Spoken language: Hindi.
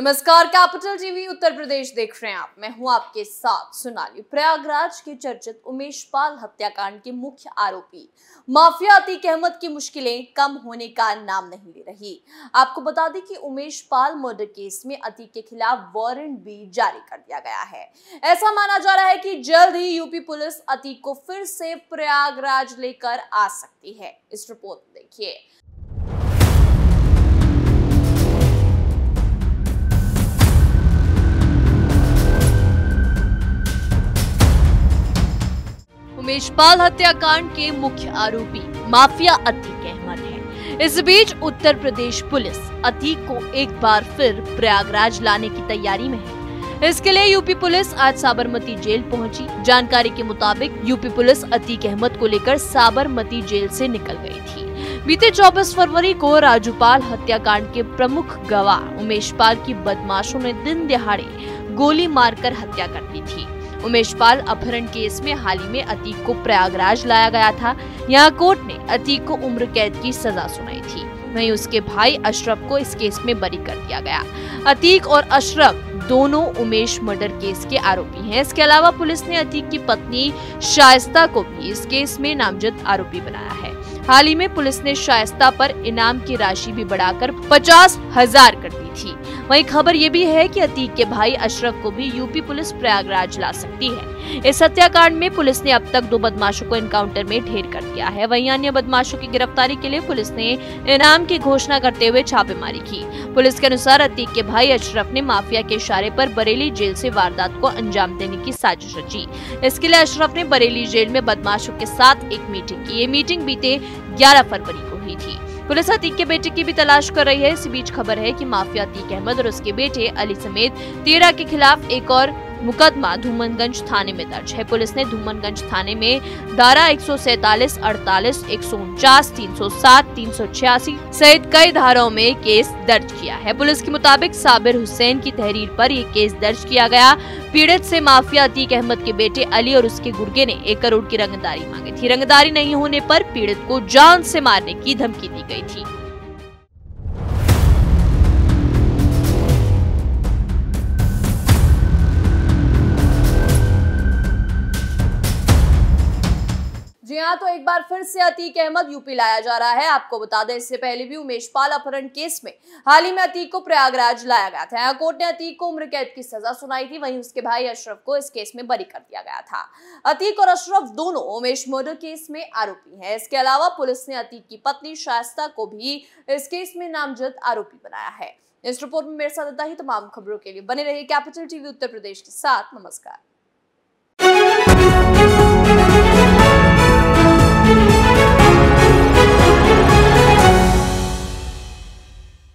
नमस्कार, कैपिटल टीवी, उत्तर प्रदेश देख रहे हैं आप। मैं हूँ आपके साथ सोनाली। प्रयागराज के चर्चित उमेश पाल हत्याकांड के मुख्य आरोपी। माफिया अतीक अहमद की मुश्किलें कम होने का नाम नहीं ले रही। आपको बता दें कि उमेश पाल मर्डर केस में अतीक के खिलाफ वारंट भी जारी कर दिया गया है। ऐसा माना जा रहा है कि जल्द ही यूपी पुलिस अतीक को फिर से प्रयागराज लेकर आ सकती है। इस रिपोर्ट देखिए। उमेश पाल हत्याकांड के मुख्य आरोपी माफिया अतीक अहमद है। इस बीच उत्तर प्रदेश पुलिस अतीक को एक बार फिर प्रयागराज लाने की तैयारी में है। इसके लिए यूपी पुलिस आज साबरमती जेल पहुँची। जानकारी के मुताबिक यूपी पुलिस अतीक अहमद को लेकर साबरमती जेल से निकल गई थी। बीते 24 फरवरी को राजूपाल हत्याकांड के प्रमुख गवाह उमेश पाल की बदमाशों ने दिन दिहाड़े गोली मारकर हत्या कर दी थी। उमेश पाल अपहरण केस में हाल ही में अतीक को प्रयागराज लाया गया था। यहाँ कोर्ट ने अतीक को उम्र कैद की सजा सुनाई थी। वहीं उसके भाई अशरफ को इस केस में बरी कर दिया गया। अतीक और अशरफ दोनों उमेश मर्डर केस के आरोपी हैं। इसके अलावा पुलिस ने अतीक की पत्नी शायस्ता को भी इस केस में नामजद आरोपी बनाया है। हाल ही में पुलिस ने शायस्ता पर इनाम की राशि भी बढ़ाकर पचास हज़ार कर दी थी। वहीं खबर ये भी है कि अतीक के भाई अशरफ को भी यूपी पुलिस प्रयागराज ला सकती है। इस हत्याकांड में पुलिस ने अब तक दो बदमाशों को एनकाउंटर में ढेर कर दिया है। वहीं अन्य बदमाशों की गिरफ्तारी के लिए पुलिस ने इनाम की घोषणा करते हुए छापेमारी की। पुलिस के अनुसार अतीक के भाई अशरफ ने माफिया के इशारे पर बरेली जेल से वारदात को अंजाम देने की साजिश रची। इसके लिए अशरफ ने बरेली जेल में बदमाशों के साथ एक मीटिंग की। ये मीटिंग बीते ग्यारह फरवरी को हुई थी। पुलिस अतीक के बेटे की भी तलाश कर रही है। इसी बीच खबर है कि माफिया अतीक अहमद और उसके बेटे अली समेत तेरह के खिलाफ एक और मुकदमा धूमनगंज थाने में दर्ज है। पुलिस ने धूमनगंज थाने में धारा एक सौ सैतालीस, अड़तालीस, एक सौ उनचास, तीन सौ सात, तीन सौ छियासी सहित कई धाराओं में केस दर्ज किया है। पुलिस के मुताबिक साबिर हुसैन की तहरीर पर यह केस दर्ज किया गया। पीड़ित से माफिया अतीक अहमद के बेटे अली और उसके गुर्गे ने एक करोड़ की रंगदारी मांगी थी। रंगदारी नहीं होने पर पीड़ित को जान से मारने की धमकी दी गई थी। जी हाँ तो एक बार फिर से अतीक अहमद यूपी लाया जा रहा है। आपको बता दें, इससे पहले भी उमेश पाल अपहरण केस में हाल ही में अतीक को प्रयागराज लाया गया था। कोर्ट ने अतीक को उम्र कैद की सजा सुनाई थी। वहीं उसके भाई अशरफ को इस केस में बरी कर दिया गया था। अतीक और अशरफ दोनों उमेश मर्डर केस में आरोपी है। इसके अलावा पुलिस ने अतीक की पत्नी शास्ता को भी इस केस में नामजद आरोपी बनाया है। इस रिपोर्ट में मेरे साथ ही। तमाम खबरों के लिए बने रहे कैपिटल टीवी उत्तर प्रदेश के साथ। नमस्कार।